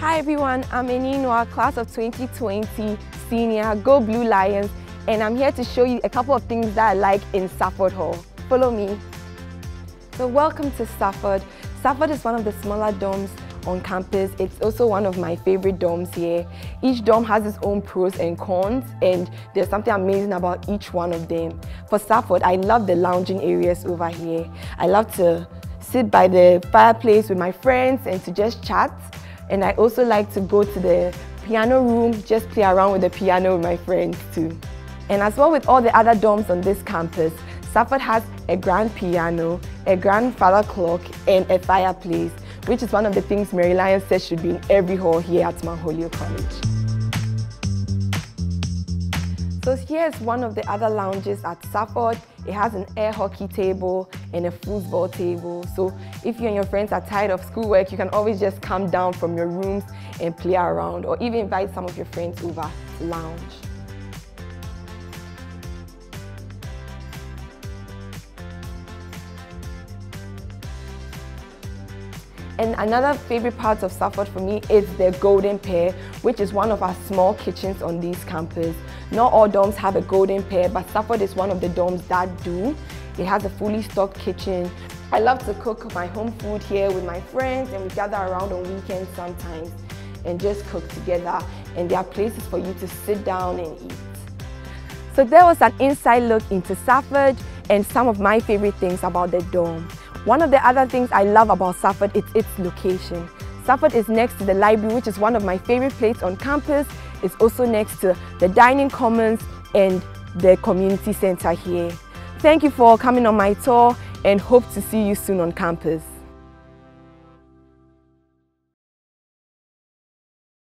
Hi everyone, I'm Aninwaa, class of 2020, senior, Go Blue Lyons, and I'm here to show you a couple of things that I like in Safford Hall. Follow me. So welcome to Safford. Safford is one of the smaller dorms on campus. It's also one of my favorite dorms here. Each dorm has its own pros and cons and there's something amazing about each one of them. For Safford, I love the lounging areas over here. I love to sit by the fireplace with my friends and to just chat. And I also like to go to the piano room, just play around with the piano with my friends too. And as well with all the other dorms on this campus, Safford has a grand piano, a grandfather clock, and a fireplace, which is one of the things Mary Lyons says should be in every hall here at Mount Holyoke College. So here's one of the other lounges at Safford. It has an air hockey table and a football table. So if you and your friends are tired of schoolwork, you can always just come down from your rooms and play around or even invite some of your friends over to lounge. And another favorite part of Safford for me is the Golden Pear, which is one of our small kitchens on this campus. Not all dorms have a Golden Pear, but Safford is one of the dorms that do. It has a fully stocked kitchen. I love to cook my home food here with my friends and we gather around on weekends sometimes and just cook together. And there are places for you to sit down and eat. So there was an inside look into Safford and some of my favorite things about the dorm. One of the other things I love about Safford is its location. Safford is next to the library, which is one of my favorite places on campus. It's also next to the dining commons and the community center here. Thank you for coming on my tour and hope to see you soon on campus.